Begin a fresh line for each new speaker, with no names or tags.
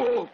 Oh!